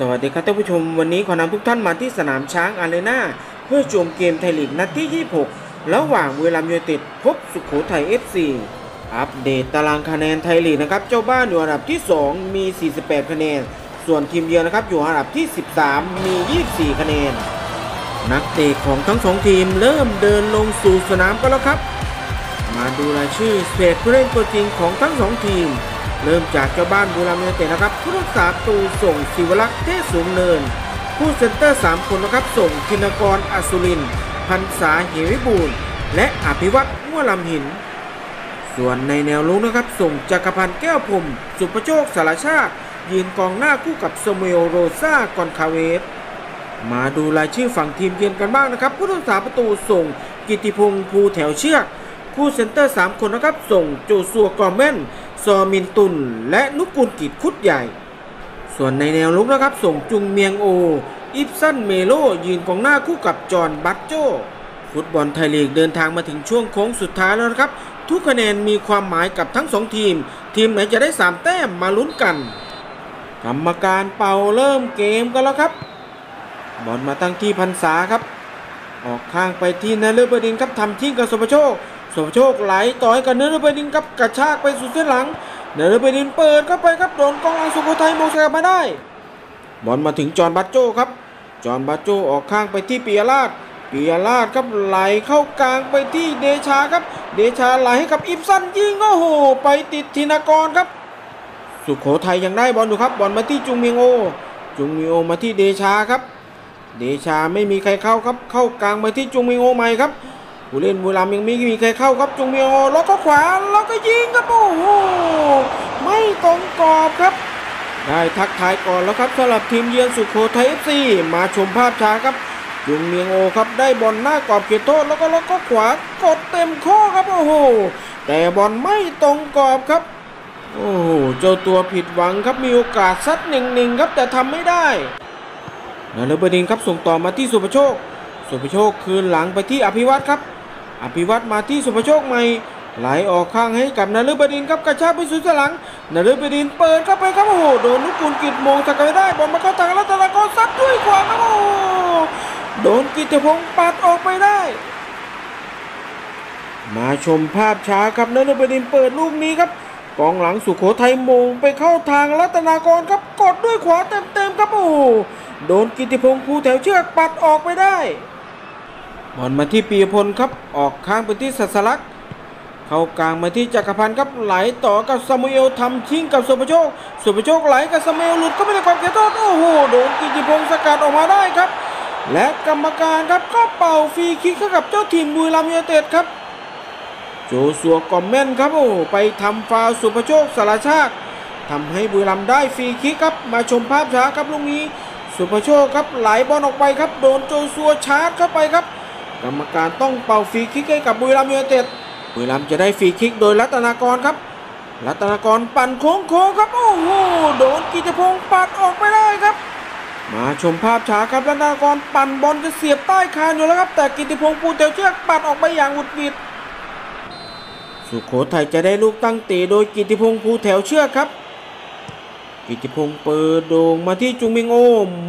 สวัสดีครับท่านผู้ชม วันนี้ขอนำทุกท่านมาที่สนามช้างอารีนาเพื่อชมเกมไทยลีกนัดที่ 26 ระหว่างเวลามยูเต็ดพบสุขโขทัย FC อัปเดตตารางคะแนนไทยลีกนะครับ เจ้าบ้านอยู่อันดับที่ 2 มี 48 คะแนน ส่วนทีมเยือนนะครับอยู่อันดับที่ 13 มี 24 คะแนน นักเตะของทั้งสองทีมเริ่มเดินลงสู่สนามกันแล้วครับ มาดูรายชื่อเศษผู้เล่นตัวจริงของทั้งสองทีม เริ่มจากเจ้าบ้านบุรีรัมย์ยูไนเต็ดนะครับ ผู้รักษาประตูส่งศิวรักษ์เทศสูงเนิน ผู้เซนเตอร์ 3 คนนะครับ ส่งทินกรอสุรินทร์ พรรษาเหมวิบูลย์ และอภิวัฒน์ งั่วลำหิน ส่วนในแนวรุกนะครับ ส่งจักรพันธ์แก้วพรมสุประโชคสารชาติ ยืนกองหน้าคู่กับซามูเอล โรซากอนคาเวสมาดูรายชื่อฝั่งทีมเยือนกันบ้างนะครับ ผู้รักษาประตูส่งกิตติพงษ์ภูแถวเชือก ผู้เซนเตอร์ 3 คนนะครับ ส่งโจชัว กรอมเมน ซอมินตุน และนุกูลกิจ ครุฑใหญ่ ส่วนในแนวรุกนะครับ ส่งจุงเมียงโอ อิบซอนเมโล ยืนกองหน้าคู่กับจอห์นบัจโจ ฟุตบอลไทยลีกเดินทางมาถึงช่วงโค้งสุดท้ายแล้วนะครับ ทุกคะแนนมีความหมายกับทั้งสองทีม ทีมไหนจะได้ 3 แต้มมาลุ้นกัน กรรมการเป่าเริ่มเกมกันแล้วครับบอลมาตั้งที่พรรษาครับ ออกข้างไปที่นฤบดินทร์ครับทำทิ้งกับสุภโชค สุภโชคไหลต่อให้กับนฤบดินทร์ครับกระชากไปสุดเส้นหลัง นฤบดินทร์เปิดเข้าไปครับโดนกองหลังสุโขทัยโมงสกัดมาได้ บอลมาถึงจอห์นบัจโจครับ จอห์นบัจโจออกข้างไปที่ปิยะราชปิยะราชครับไหลเข้ากลางไปที่เดชาครับ เดชาไหลให้กับอิบซอนยิงโอ้โหไปติดทินกรครับ สุโขทัยยังได้บอลอยู่ครับบอลมาที่จุงเมียงโอ จุงเมียงโอมาที่เดชาครับ เดชาไม่มีใครเข้าครับเข้ากลางไปที่จุงเมียงโอใหม่ครับ ผู้เล่นบุรีรัมยังไม่มีใครเข้าครับจงเมียงโอแล้วก็ขวาแล้วก็ยิงครับโอ้โหไม่ตรงกรอบครับ ได้ทักทายก่อนแล้วครับสำหรับทีมเยือนสุโขทัยเอฟซีมาชมภาพช้าครับจุงเมียงโอครับได้บอลหน้ากรอบเขตโทษแล้วก็แล้วก็ขวากดเต็มข้อครับโอ้โหแต่บอลไม่ตรงกรอบครับ โอ้โหเจ้าตัวผิดหวังครับมีโอกาสซัดหนึ่งๆครับแต่ทำไม่ได้นฤบดินครับส่งต่อมาที่สุภโชค สุภโชคคืนหลังไปที่อภิวัตครับ อภิวัตมาที่สุภโชคใหม่ไหลออกข้างให้กับนฤบดินครับกระชากไปสู่หลังนฤบดินเปิดเข้าไปครับโอ้โหโดนนุกุลกิจมงสกัดไม่ได้บอลมาเข้าทางรัตนกรซัดด้วยขวาครับโอ้โหโดนกิติพงศ์ปัดออกไปได้ มาชมภาพช้าครับนฤบดินเปิดลูกนี้ครับกองหลังสุโขทัยมงไปเข้าทางรัตนากรครับกดด้วยขวาเต็มๆครับโอ้โหโดนกิติพงศ์ภูแถวเชือกปัดออกไปได้ บอลมาที่ปีพลครับออกข้างไปที่สัสลักเข้ากลางมาที่จักรพันธ์ครับไหลต่อกับซามูเอลทำชิงกับสุภโชค สุภโชคไหลกับซามูเอลหลุดก็ไม่ได้ความเขตโทษโอ้โหโดนกิติพงศ์สกัดออกมาได้ครับ และกรรมการครับก็เป่าฟรีคิกให้กับเจ้าถิ่นบุรีรัมย์ยูไนเต็ดครับโจซัวโกเมนครับโอ้ไปทำฟาวล์สุภโชคสารชาติทำให้บุรีรัมย์ได้ฟรีคิกครับมาชมภาพช้าครับลูกนี้ สุภโชคครับไหลบอลออกไปครับ โดนโจซัวชาร์จเข้าไปครับ กรรมการต้องเป่าฟรีคิกให้กับบุรีรัมย์ยูไนเต็ดบุรีรัมย์จะได้ฟรีคิกโดยรัตนากรครับ รัตนากรปั่นโค้งโค้งครับโอ้โหโดนกิจพงศ์ปัดออกไปได้ครับ มาชมภาพช้าครับรัตนากรปั่นบอลจะเสียบใต้คานอยู่แล้วครับ แต่กิติพงศ์ปูเตียวเชือกปัดออกไปอย่างหุดหวิดสุโขทัยจะได้ลูกตั้งเตะโดยกิติพงศ์ภูแถวเชือกครับ กิติพงศ์เปิดโด่งมาที่จุงมิงโอ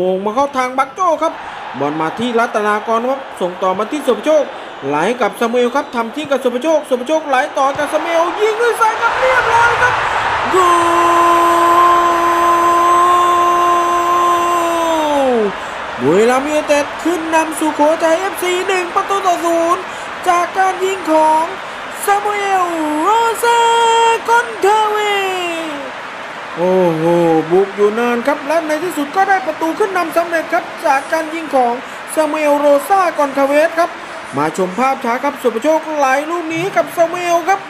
มงมาเข้าทางบักโจ้ครับ บอลมาที่รัตนากรครับส่งต่อมาที่สุภโชคไหลกับสมุเอลครับทำทิ้งกับสุภโชคสุภโชคไหลต่อกับสมุเอลยิงด้วยซ้ายครับเรียบร้อยครับโกลบุรีรัมย์ยูไนเต็ดขึ้นนำสุโขทัยเอฟซีหนึ่งประตูต่อศูนย์จากการยิงของซามูเอลโรซากอนซาลเวสโอ้โห บุกอยู่นานครับ และในที่สุดก็ได้ประตูขึ้นนำสำเร็จครับ จากการยิงของซามูเอลโรซากอนซาลเวสครับ มาชมภาพช้าครับสุภโชคไหลลูกนี้กับซามูเอลครับ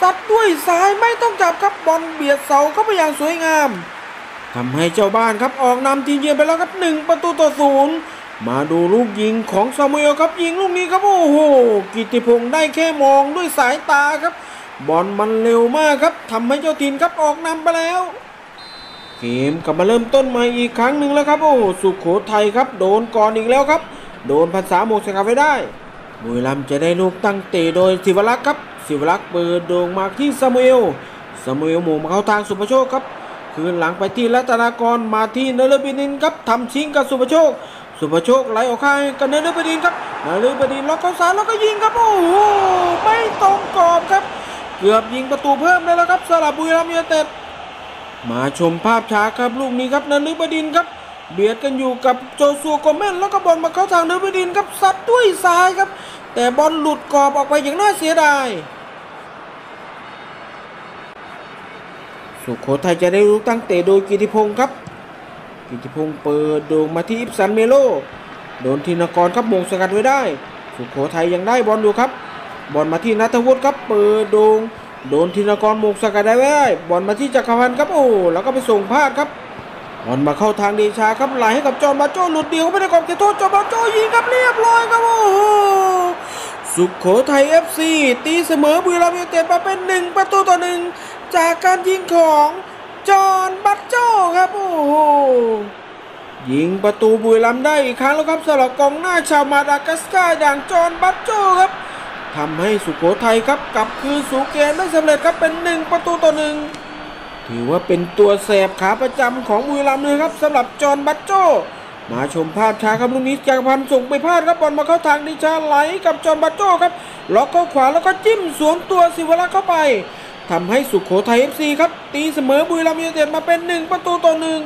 ซัดด้วยซ้ายไม่ต้องจับครับบอลเบียดเสาเข้าไปอย่างสวยงามทำให้เจ้าบ้านครับออกนำทีมเยือนไปแล้วครับหนึ่งประตูต่อศูนย์มาดูลูกยิงของซามูเอลครับยิงลูกนี้ครับโอ้โหกิติพงศ์ได้แค่มองด้วยสายตาครับ บอลมันเร็วมากครับทำให้เจ้าถิ่นครับออกนำไปแล้ว เกมกลับมาเริ่มต้นใหม่อีกครั้งหนึ่งแล้วครับโอ้สุขโขทัยครับ โดนก่อนอีกแล้วครับ โดนภาษาโมกสกัดไว้ได้บุรีรัมย์จะได้ลูกตั้งเตะโดยศิวรักษ์ครับศิวรักษ์เปิดโด่งมาที่ซามูเอลซามูเอลโหม่งมาเข้าทางสุภโชคครับ คืนหลังไปที่รัตนากรมาที่นฤบดินทร์ครับทำชิ่งกับสุภโชค สุภโชคไหลออกข้างกับนฤบดินทร์ครับนฤบดินทร์ล็อกเข้าซ้ายแล้วก็ยิงครับโอ้โหไม่ตรงกรอบครับ เกือบยิงประตูเพิ่มได้แล้วครับสำหรับบุรีรัมย์ยูไนเต็ด มาชมภาพช้าครับลูกนี้ครับนฤบดินทร์ครับ เบียดกันอยู่กับโจซัวโกเมนแล้วก็บอลมาเข้าทางนฤบดินทร์ครับซัดด้วยซ้ายครับ แต่บอลหลุดกรอบออกไปอย่างน่าเสียดายสุโขทัยจะได้ลูกตั้งเตะโดยกิติพงศ์ครับ กิติพงศ์เปิดโด่งมาที่อิปสันเมโล โดนทินกรครับโหม่งสกัดไว้ได้ สุโขทัยยังได้บอลอยู่ครับ บอลมาที่นัทวุฒิครับเปิดโด่ง โดนทินกรโหม่งสกัดได้ไว้บอลมาที่จักรพันธ์ครับโอ้แล้วก็ไปส่งพลาดครับบอลมาเข้าทางเดชาครับไหลให้กับจอห์นบาจโจหลุดเดียวเข้าไปในกรอบเขตโทษจอห์นบาจโจยิงครับเรียบร้อยครับโอ้โหสุโขทัยเอฟซีตีเสมอบุรีรัมย์ยูไนเต็ดมาเป็นหนึ่งประตูต่อหนึ่งจากการยิงของจอห์นบาจโจครับโอ้โหยิงประตูบุรีรัมย์ได้อีกครั้งแล้วครับสำหรับกองหน้าชาวมาดากัสการ์อย่างจอห์นบาจโจครับ ทำให้สุโขทัยครับกลับคืนสู่เกมได้สำเร็จครับเป็นหนึ่งประตูต่อหนึ่งถือว่าเป็นตัวแสบขาประจำของบุรีรัมย์เลยครับสำหรับจอห์นบาจโจมาชมภาพช้าครับลูกนี้จักรพันธ์ส่งไปพลาดครับบอลมาเข้าทางเดชาไหลกับจอห์นบาจโจครับล็อกเข้าขวาแล้วก็จิ้มสวนตัวศิวรักษ์เข้าไปทำให้สุโขทัยเอฟซีครับตีเสมอบุรีรัมย์ยูไนเต็ดมาเป็นหนึ่งประตูต่อหนึ่ง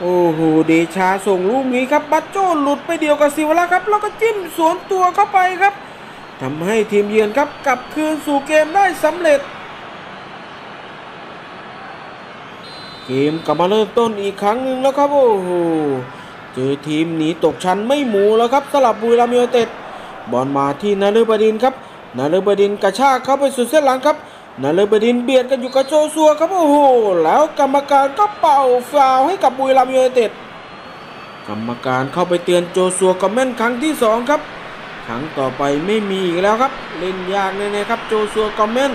โอ้โหเดชาส่งลูกนี้ครับบาจโจหลุดไปเดียวกับศิวรักษ์ครับแล้วก็จิ้มสวนตัวเข้าไปครับ ทำให้ทีมเยือนครับกลับคืนสู่เกมได้สำเร็จ เกมกลับมาเริ่มต้นอีกครั้งหนึ่งแล้วครับโอ้โหเจอทีมหนีตกชั้นไม่หมูแล้วครับสำหรับบุรีรัมย์ยูไนเต็ดบอลมาที่นฤบดินทร์ครับนฤบดินทร์กระชากเข้าไปสุดเส้นหลังครับนฤบดินทร์เบียดกันอยู่กับโจซัวครับโอ้โหแล้วกรรมการก็เป่าฟาวให้กับบุรีรัมย์ยูไนเต็ดกรรมการเข้าไปเตือนโจซัวกับแม่นครั้งที่สองครับ ครั้งต่อไปไม่มีอีกแล้วครับ เล่นยากแน่ๆครับโจซัวกอมเมน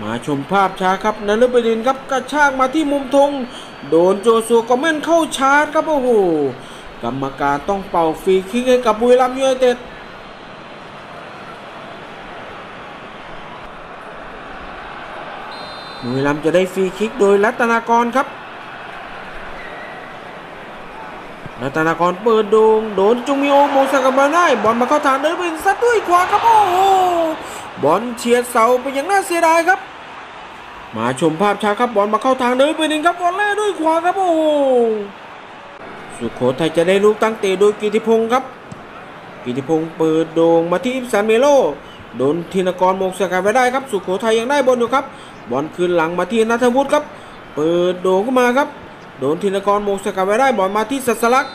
มาชมภาพช้าครับนฤบดินครับกระชากมาที่มุมธงโดนโจซัวกอมเมนเข้าชาร์จครับโอ้โหกรรมการต้องเป่าฟรีคิกให้กับบุรีรัมย์ยูไนเต็ดบุรีรัมย์จะได้ฟรีคิกโดยรัตนากรครับ รัตนากรเปิดโดงโดนจุงมิโอโมงสกัดมาได้บอลมาเข้าทางเดินไปซัดด้วยขวาครับโอ้โหบอลเฉียดเสาไปอย่างน่าเสียดายครับ มาชมภาพช้าครับบอลมาเข้าทางเดินไปหนึ่งครับบอลแล่ด้วยขวาครับโอ้โหสุโขทัยจะได้ลูกตั้งเตะโดยกิติพงศ์ครับ กิติพงศ์เปิดโด่งมาที่อิปสันเมโลโดนทินกรโหม่งสกัดไปได้ครับ สุโขทัยยังได้บอลอยู่ครับ บอลคืนหลังมาที่นัทวุฒิครับ เปิดโด่งเข้ามาครับ โดนทินกรโหม่งสกัดไว้ได้บอลมาที่สัสลัก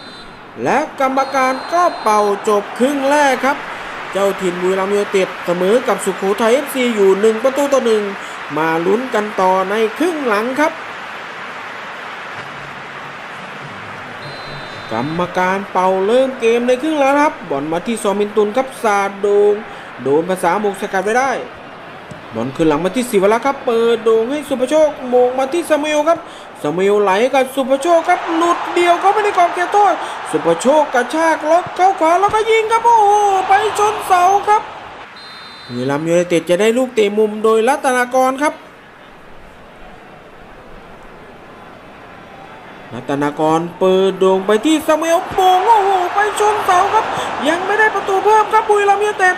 และกรรมการก็เป่าจบครึ่งแรกครับ เจ้าถิ่นบุรีรัมย์ยูไนเต็ดเสมอกับสุโขทัยเอฟซีอยู่หนึ่งประตูต่อหนึ่งมาลุ้นกันต่อในครึ่งหลังครับ กรรมการเป่าเริ่มเกมในครึ่งแล้วครับบอลมาที่ซอมินตุนครับสาดโด่งโดนพรรษาโหม่งสกัดไว้ได้ บอลคืนหลังมาที่ศิวรักษ์ครับ เปิดโด่งให้สุภโชคโหม่งมาที่ซามูเอลครับซามูเอลไหลกับสุภโชคครับหลุดเดียวเข้าไปในกรอบเขตโทษสุภโชคกระชากล็อกเข้าขวาแล้วก็ยิงครับโอ้โหไปชนเสาครับบุรีรัมย์ยูไนเต็ดจะได้ลูกเตะมุมโดยรัตนากรครับรัตนากรเปิดโด่งไปที่ซามูเอลโหม่งโอ้โหไปชนเสาครับ ยังไม่ได้ประตูเพิ่มครับบุรีรัมย์ยูไนเต็ด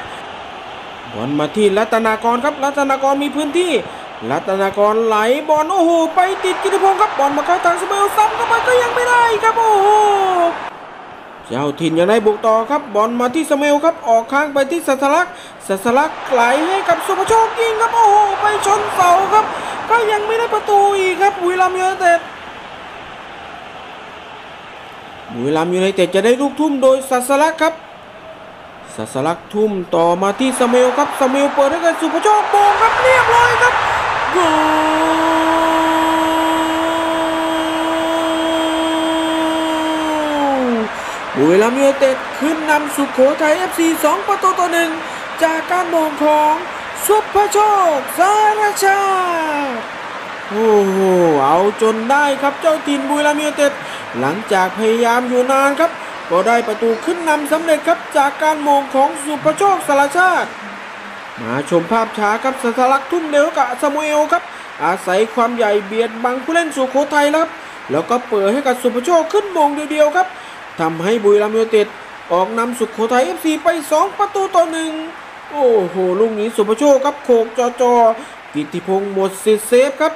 บอลมาที่รัตนากรครับ รัตนากรมีพื้นที่ รัตนากรไหลบอลโอ้โหไปติดกิติพงศ์ครับบอลมาเข้าทางซามูเอลซ้ำเข้าไปก็ยังไม่ได้ครับโอ้โหเจ้าถิ่นยังได้บุกต่อครับบอลมาที่ซามูเอลครับออกข้างไปที่สัสลักษ์สัสลักษ์ไหลให้กับสุภโชคยิงครับโอ้โหไปชนเสาครับ ก็ยังไม่ได้ประตูอีกครับบุรีรัมย์ยูไนเต็ดบุรีรัมย์ยูไนเต็ดจะได้ลูกทุ่มโดยสัสลักษ์ครับ สัสลักทุ่มต่อมาที่สเมลครับสเมลเปิดให้กับสุภโชคโหม่งครับเรียบร้อยครับโกลบุรีรัมย์ยูไนเต็ดขึ้นนำสุโขทัยเอฟซีสองประตูต่อหนึ่งจากการโหม่งของสุภโชคสารชาติโอ้โหเอาจนได้ครับเจ้าถิ่นบุรีรัมย์ยูไนเต็ดหลังจากพยายามอยู่นานครับ ก็ได้ประตูขึ้นนำสำเร็จครับจากการโหม่งของสุภโชคสารชาติ มาชมภาพช้าครับศศลักษณ์ทุ่มเร็วกับซามูเอลครับ อาศัยความใหญ่เบียดบังผู้เล่นสุโขทัยครับ แล้วก็เปิดให้กับสุภโชคขึ้นโหม่งเดี่ยวๆครับทำให้บุรีรัมย์ยูไนเต็ดออกนำสุโขทัย FC ไป 2 ประตูต่อหนึ่งโอ้โหลูกนี้สุภโชคครับโขกจอจอกิติพงศ์หมดสิทธิ์เซฟครับ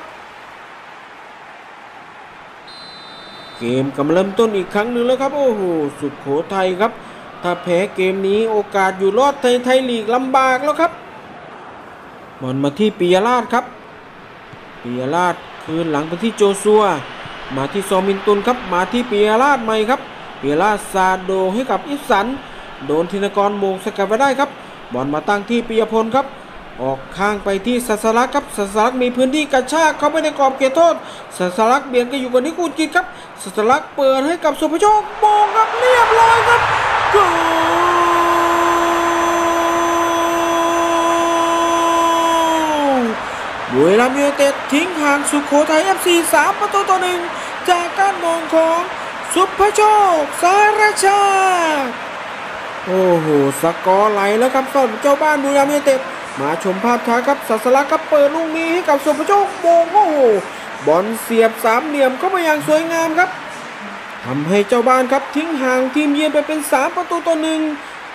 เกมกำลังเริ่มต้นอีกครั้งหนึ่งแล้วครับ โอ้โห สุดโขทัยครับ ถ้าแพ้เกมนี้โอกาสอยู่รอดไทยไทยลีกลำบากแล้วครับบอลมาที่ปิยราชครับปิยราชคืนหลังไปที่โจซัว มาที่ซอมินตุนครับ มาที่ปิยราชใหม่ครับปิยราชซาโดให้กับอิสัน โดนธินกรโมงสกัดไว้ได้ครับบอลมาตั้งที่ปิยพลครับ ออกข้างไปที่สัสลักครับสัสลักมีพื้นที่กระชากเข้าไปในกรอบเขตโทษสัสลักเบียดกันอยู่กับนิกุลกิจครับสัสลักเปิดให้กับสุภโชคมองครับเรียบร้อยครับโกลบุรีรัมย์ยูไนเต็ดทิ้งห่างสุโขทัย FC 3ประตูต่อหนึ่งจากการมองของสุภโชคสารชา โอ้โห สกอร์ไหลแล้วครับสำหรับเจ้าบ้านบุรีรัมย์ยูไนเต็ด มาชมภาพช้าครับสัสลักครับเปิดลูกนี้ให้กับสุภโชคโมงโอ้โหบอลเสียบสามเหลี่ยมเข้ามาอย่างสวยงามครับทำให้เจ้าบ้านครับทิ้งห่างทีมเยือนไปเป็น 3 ประตูต่อหนึ่ง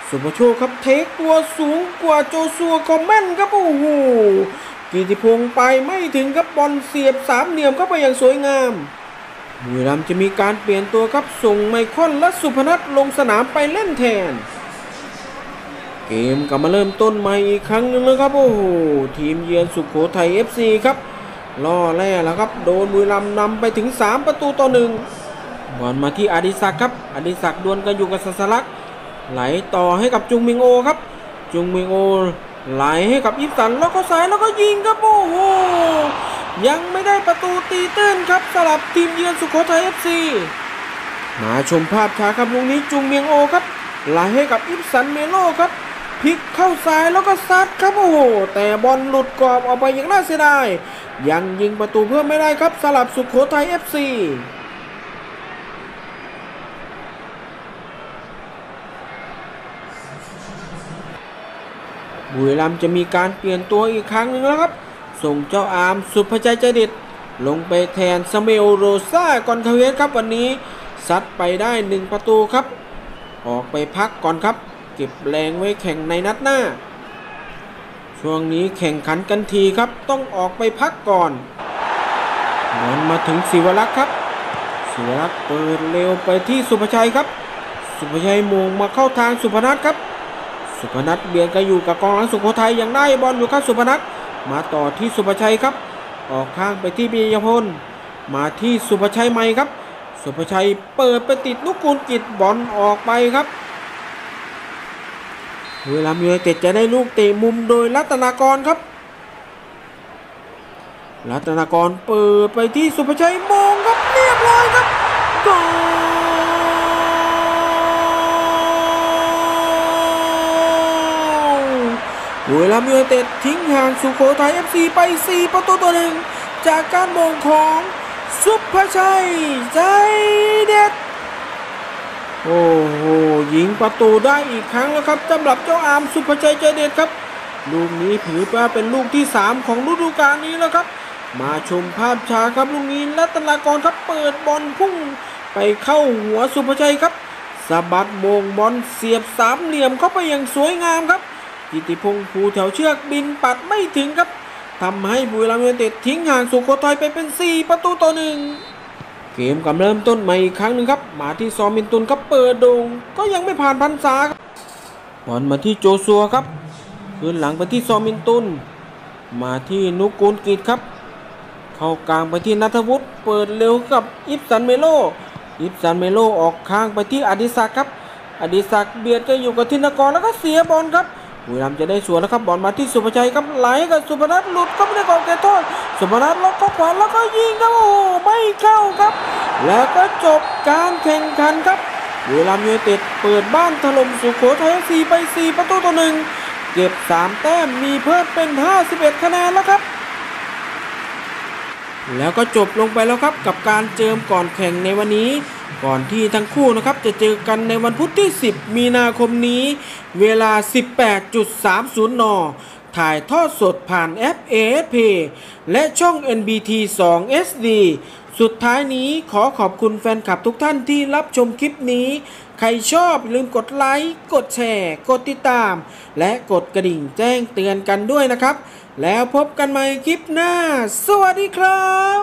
สุภโชคครับเทคตัวสูงกว่าโจซัวคอมเมนครับโอ้โหกิติพงศ์ไปไม่ถึงครับบอลเสียบสามเหลี่ยมเข้าไปอย่างสวยงามบุรีรัมจะมีการเปลี่ยนตัวครับส่งไมคอนและสุพนัทลงสนามไปเล่นแทน เกมกลับมาเริ่มต้นใหม่อีกครั้งหนึงแล้วครับ โอ้โหทีมเยือนสุขโขทัย FC ครับล่อแร่แล้วครับ โดนบุรีรัมย์นำไปถึง 3 ประตูต่อหนึ่งบอลมาที่อดิศักดิ์ครับ อดิศักดิ์ดวลกันอยู่กับสัสลัก ไหลต่อให้กับจุงมิงโอครับ จุงเมียงโอ ไหลให้กับอิบสันแล้วก็ซ้ายแล้วก็ยิงครับโอ้โหยังไม่ได้ประตูตีตื้นครับสำหรับทีมเยือนสุโขทัย FC มาชมภาพช้าครับลูกนี้จุงเมียงโอครับไหลให้กับอิบสันเมโลครับ พลิกเข้าซ้ายแล้วก็ซัดครับโอ้โหแต่บอลหลุดกรอบออกไปอย่างน่าเสียดายยังยิงประตูเพิ่มไม่ได้ครับสำหรับสุโขทัย FC บุรีรัมจะมีการเปลี่ยนตัวอีกครั้งหนึ่งแล้วครับ ส่งเจ้าอาร์มสุภชัยใจเด็ด ลงไปแทนสเมลโรซากอนคาเวสครับวันนี้ซัดไปได้หนึ่งประตูครับ ออกไปพักก่อนครับ เก็บแรงไว้แข่งในนัดหน้า ช่วงนี้แข่งขันกันทีครับต้องออกไปพักก่อนบอลมาถึงศิวรักษ์ครับศิวรักษ์เปิดเร็วไปที่สุภชัยครับ สุภชัยมงมาเข้าทางสุพนัทครับ สุพนัทเบียดกันอยู่กับกองหลังสุโขทัยยังได้บอลอยู่ครับสุพนัทมาต่อที่สุภชัยครับ ออกข้างไปที่ปิยพลมาที่สุภชัยใหม่ครับ สุภชัยเปิดไปติดนุกูลกิจบอลออกไปครับ เวลามียูไนเต็ดจะได้ลูกเตะมุมโดยรัตนากรครับ รัตนากรเปิดไปที่สุภชัยมงครับเรียบร้อยครับโกลบุรีรัมย์ยูไนเต็ดทิ้งห่างสุโขทัย FC ไป 4 ประตูต่อหนึ่งจากการมงของสุภชัยใจเด็ด โอ้โหยิงประตูได้อีกครั้งแล้วครับสำหรับเจ้าอาร์มสุภชัยใจเด็ดครับ ลูกนี้ถือว่าเป็นลูกที่ 3 ของฤดูกาลนี้แล้วครับ มาชมภาพช้าครับลูกนี้รัตนากรครับเปิดบอลพุ่ง ไปเข้าหัวสุภชัยครับสะบัดโมงบอลเสียบสามเหลี่ยมเข้าไปอย่างสวยงามครับกิติพงศ์ภูแถวเชือกบินปัดไม่ถึงครับทำให้บุรีรัมย์ยูไนเต็ดทิ้งห่างสุโขทัยไปเป็น 4 ประตูต่อหนึ่ง เกมกำลังเริ่มต้นใหม่อีกครั้งหนึ่งครับ มาที่ซอมินตุนครับเปิดโดงก็ยังไม่ผ่านพันษาครับบอลมาที่โจซัวครับคืนหลังไปที่ซอมินตุน มาที่นุกูลกิจครับ เข้ากลางไปที่ณัฐวุฒิเปิดเร็วกับอิบสันเมโลอิบสันเมโลออกข้างไปที่อดิศักครับ อดิศักเบียดกันอยู่กับธินกรแล้วก็เสียบอลครับ บุรีรัมย์จะได้สวนนะครับบอลมาที่ศุภชัยครับไหลกับศุภณัฏฐ์หลุดเข้าไปในกรอบเขตโทษศุภณัฏฐ์ล็อกเข้าขวาแล้วก็ยิงครับโอ้ไม่เข้าครับ แล้วก็จบการแข่งขันครับบุรีรัมย์ยูไนเต็ดเปิดบ้านถล่มสุโขทัย4ไป 4 ประตูต่อหนึ่งเก็บ 3 แต้มมีเพิ่มเป็น 51 คะแนนแล้วครับ แล้วก็จบลงไปแล้วครับกับการเจิมก่อนแข่งในวันนี้ ก่อนที่ทั้งคู่นะครับจะเจอกันในวันพุธที่ 10 มีนาคมนี้ เวลา 18.30 น ถ่ายทอดสดผ่านแอป ASP และช่อง NBT 2 SD สุดท้ายนี้ขอขอบคุณแฟนคลับทุกท่านที่รับชมคลิปนี้ ใครชอบลืมกดไลค์ กดแชร์ กดติดตาม และกดกระดิ่งแจ้งเตือนกันด้วยนะครับ แล้วพบกันใหม่คลิปหน้า สวัสดีครับ